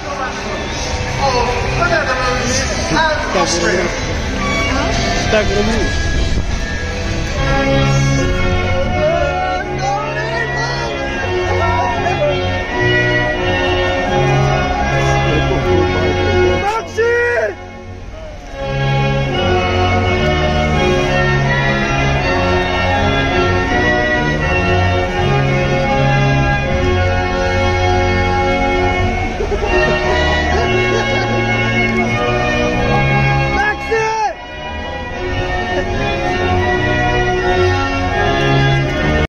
Of Canada and